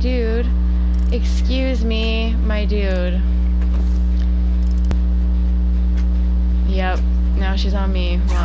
dude. Excuse me, my dude. Yep, now she's on me. Wow.